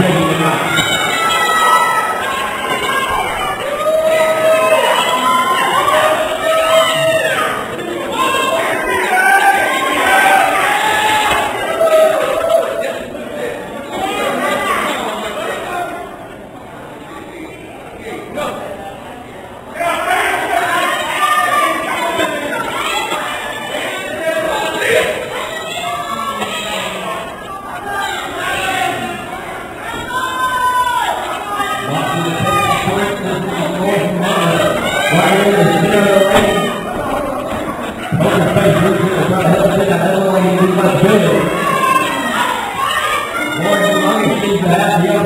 なるほど。carrera da delegación Guayaquil brasileño. Por el mal que se ha dado,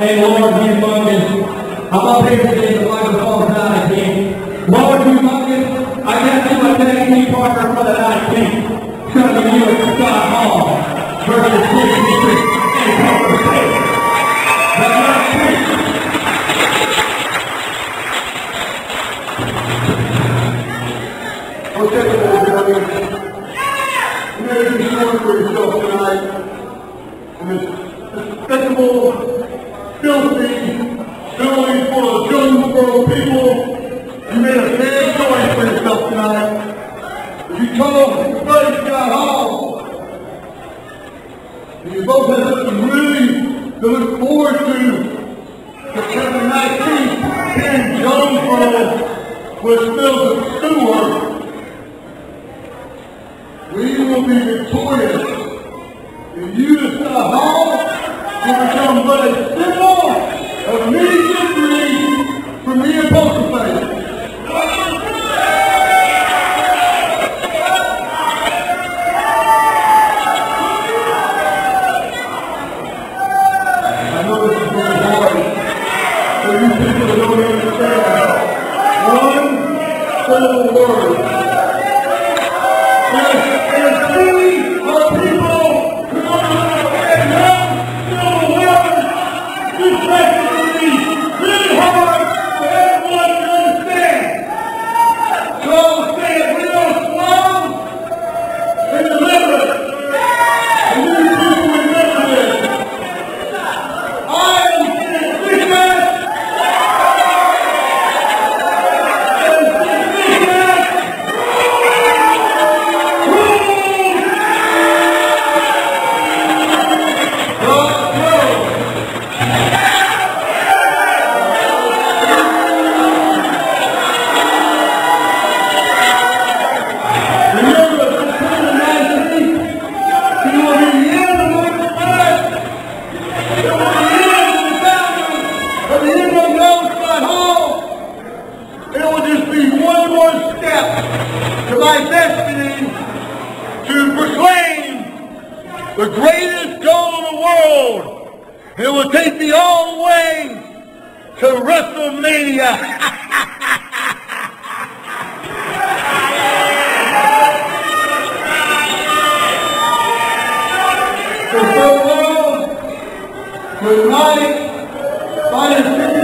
Hey, Lord Humongous. I'm up here This message the greatest goal in the world. It will take me all the way to WrestleMania. Good night. Bye.